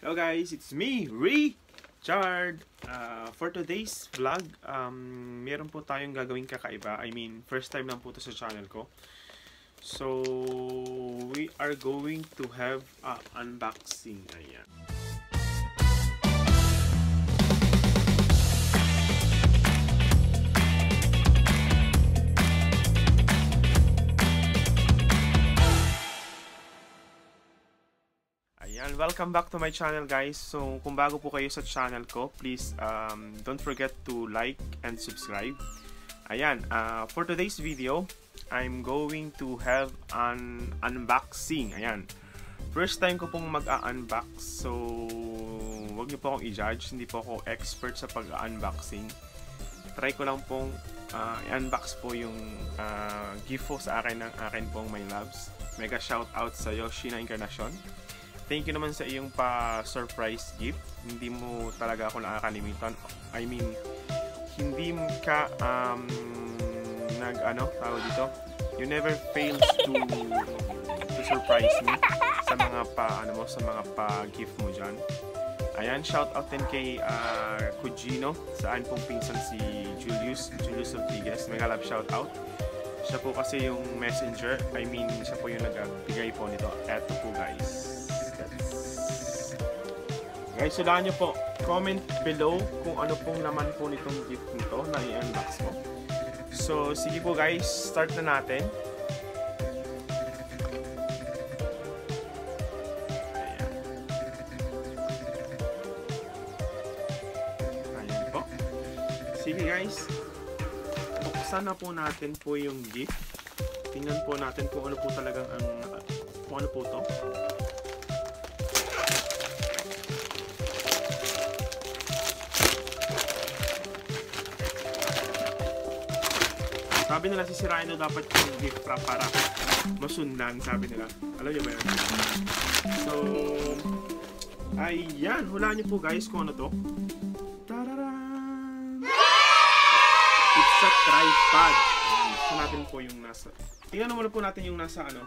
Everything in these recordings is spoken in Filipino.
Hello guys, it's me, Richard! Uh, for today's vlog, um, meron po tayong gagawing kakaiba. I mean, first time lang po to sa channel ko. So, we are going to have a unboxing. Ayan. Welcome back to my channel guys. So, kung bago po kayo sa channel ko, please um, don't forget to like and subscribe. Ayan, uh, for today's video, I'm going to have an unboxing. Ayan, first time ko pong mag-unbox. So, wag niyo po akong i-judge. Hindi po ako expert sa pag-unboxing. Try ko lang pong uh, i-unbox po yung uh, gift po sa akin ng akin pong my loves. Mega shout out sa Yoshi na Encarnacion thank you naman sa iyong pa-surprise gift. Hindi mo talaga ako nakakalimutan. I mean, hindi ka um, nag ano, tawag dito. You never fails to to surprise me sa mga pa ano mo sa mga pa-gift mo diyan. Ayan, shout out din kay uh, Kujino, saan pong pinsan si Julius, Julius Ortigas. Mega love shout out. Siya po kasi yung messenger. I mean, siya po yung nagbigay po nito. Eto po guys. Guys, sulaan nyo po. Comment below kung ano pong laman po nitong gift nito na i-unbox ko. So, sige po guys, start na natin. Ayan. Po. Sige guys, buksan na po natin po yung gift. Tingnan po natin kung ano po talagang ang kung ano po to. Sabi nila sisirain daw dapat yung gift wrap para masundan, sabi nila. Alam niyo ba yan? So, ayan. Hulaan niyo po guys kung ano to. Tararan! It's a tripod. Natin po yung nasa... Tingnan muna po natin yung nasa ano.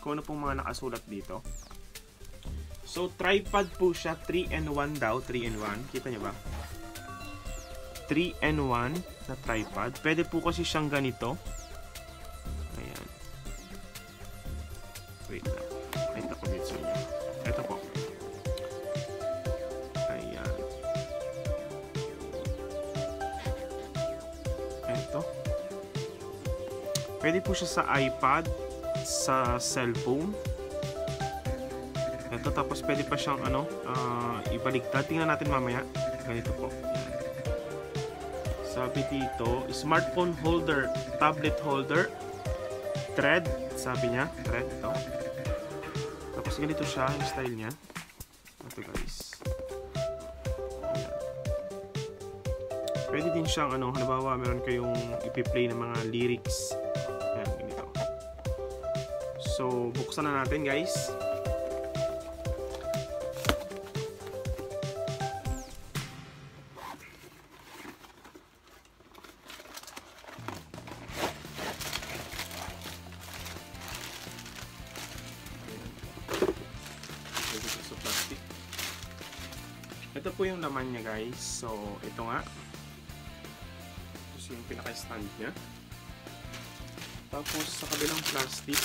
Kung ano pong mga nakasulat dito. So, tripod po siya. 3 and 1 daw. 3 and 1. Kita niyo ba? 3 and 1 na tripod. Pwede po kasi siyang ganito. Ayan. Wait lang. Wait ako dito sa inyo. Ito po. Ayan. Ito. Pwede po siya sa iPad, sa cellphone. Ito, tapos pwede pa siyang ano, uh, ibaliktad. Tingnan natin mamaya. Ganito po. Ayan. Sabi dito, smartphone holder, tablet holder, thread, sabi niya, thread ito. Tapos ganito siya, yung style niya. Ito guys. Pwede din siyang ano, halimbawa meron kayong ipi-play ng mga lyrics. Ayan, ganito. So, buksan na natin guys. Ito po yung laman niya guys. So, ito nga. Ito yung pinaka-stand niya. Tapos, sa kabilang plastic,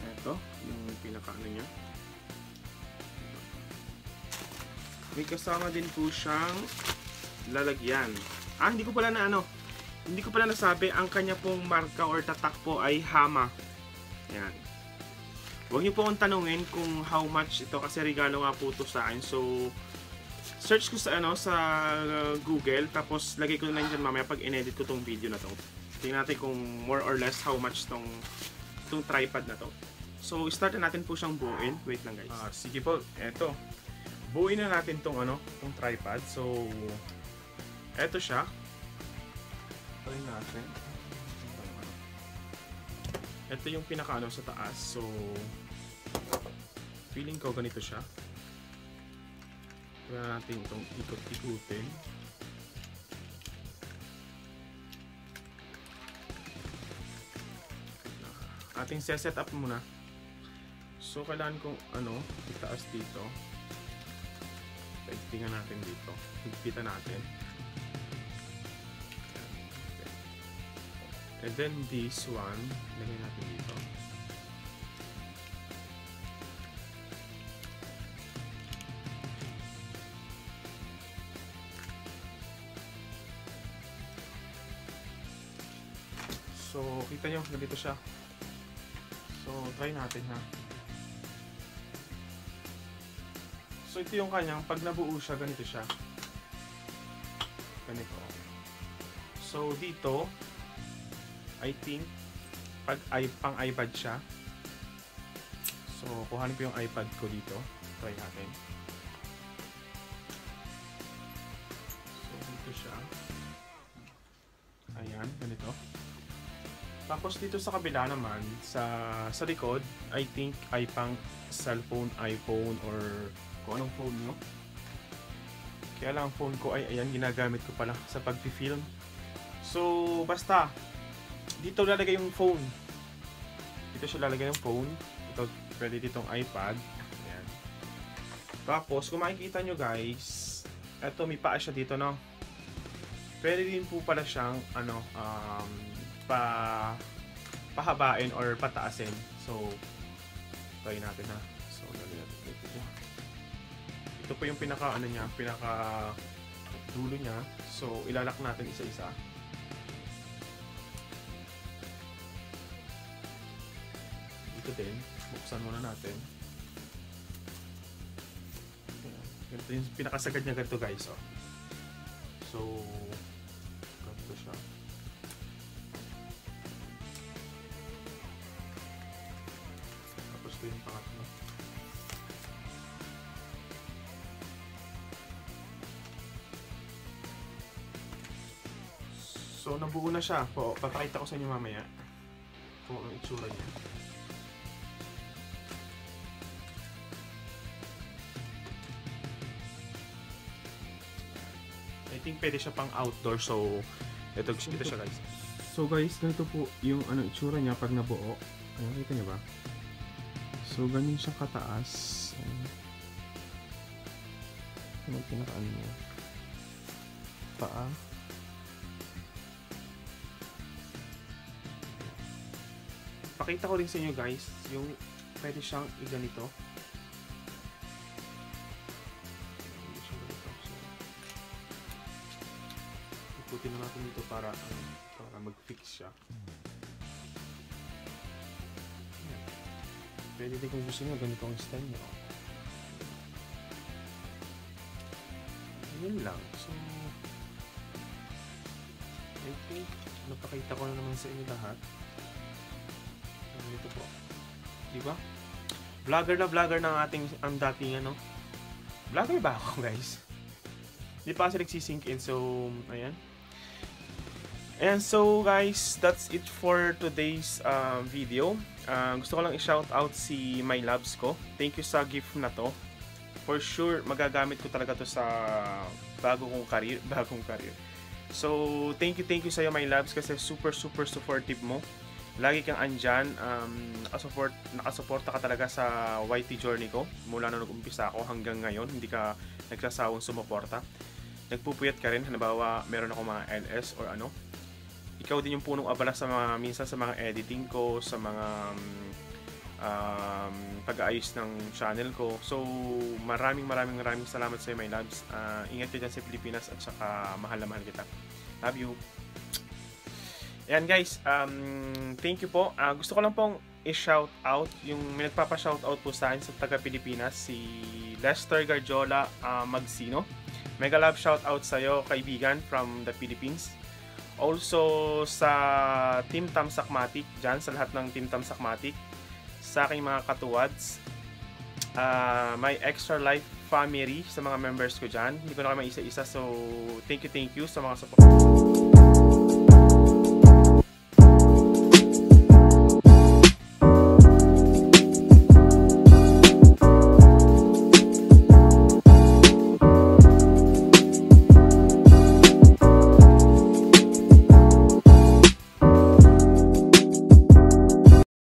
ito, yung pinaka-ano niya. May kasama din po siyang lalagyan. Ah, hindi ko pala na ano, hindi ko pala nasabi, ang kanya pong marka or tatak po ay Hama. Yan. Huwag niyo po akong tanungin kung how much ito kasi regalo nga po ito sa akin. So, search ko sa ano sa uh, Google tapos lagay ko na dyan mamaya pag in-edit ko tong video na to. Tingnan natin kung more or less how much tong tong tripod na to. So, start na natin po siyang buuin. Wait lang guys. Ah, sige po, eto. Buuin na natin tong ano, tong tripod. So, eto siya. Try natin. Ito yung pinakaano sa taas. So, feeling ko ganito siya. Kaya natin itong ikot-ikutin. ating set up muna. So, kailangan kong ano, itaas dito. Tingnan natin dito. Higpitan natin. And then this one, lagay natin dito. So, kita nyo, ganito siya. So, try natin ha. So, ito yung kanyang, pag nabuo siya, ganito siya. Ganito. So, dito, I think, pag ay, pang iPad siya. So, kuhanin ko yung iPad ko dito. Try natin. So, dito siya. Ayan, ganito. Tapos dito sa kabila naman, sa sa likod, I think ay pang cellphone, iPhone, or kung anong phone nyo. Kaya lang ang phone ko ay ayan, ginagamit ko pala sa pag-film. So, basta, dito lalagay yung phone. Dito siya lalagay yung phone. Ito, pwede ditong iPad. Ayan. Tapos, kung makikita nyo guys, eto may paa siya dito, no? Pwede din po pala siyang, ano, um, pa pahabain or pataasin. So, try natin ha. So, lalagyan natin ito. Ito po yung pinaka ano niya, pinaka dulo niya. So, ilalak natin isa-isa. Din, buksan muna natin. Ganito yung pinakasagad niya ganito guys. Oh. So, ganito siya. Tapos ito yung pangatlo. So, nabuo na siya. Po, papakita ko sa inyo mamaya kung ang itsura niya. Think pwede siya pang outdoor. So, ito, ito siya guys. So guys, ganito po yung ano itsura niya pag nabuo. Ayan, kita niyo ba? So, ganyan siya kataas. Ano yung pinakaano niya? Paa. Pakita ko rin sa inyo guys, yung pwede siyang iganito. Ikutin na natin dito para, ano, para mag-fix siya. Ayan. Pwede din kung gusto nyo, ganito ang style nyo. Yun lang. So, I think, napakita ko na naman sa inyo lahat. Ito po. Di ba? Vlogger na vlogger ng ating ang dating ano. Vlogger ba ako, guys? Di pa kasi nagsisink in. So, ayan. And so, guys, that's it for today's uh, video. Uh, gusto ko lang i-shout out si My Labs ko. Thank you sa gift na to. For sure, magagamit ko talaga to sa bago kong career. Bagong career. So, thank you, thank you sa iyo, My Labs, kasi super, super supportive mo lagi kang andyan, um, nakasupport, nakasuporta ka talaga sa YT journey ko mula nung nag-umpisa ako hanggang ngayon, hindi ka nagsasawang sumuporta. Nagpupuyat ka rin, halimbawa meron ako mga LS or ano. Ikaw din yung punong abala sa mga, minsan sa mga editing ko, sa mga um, um, pag-aayos ng channel ko. So, maraming maraming maraming salamat sa iyo, my loves. Uh, ingat ka dyan sa Pilipinas at saka mahal na mahal kita. Love you. Ayan guys, um, thank you po. Uh, gusto ko lang pong i-shout out yung may nagpapa-shout out po sa akin sa taga Pilipinas si Lester Garjola uh, Magsino. Mega love shout out sa iyo kaibigan from the Philippines. Also sa Team Tamsakmatic dyan sa lahat ng Team Tamsakmatic sa aking mga katuwads. Uh, my extra life family sa mga members ko dyan. Hindi ko na kayo isa-isa so thank you thank you sa mga support.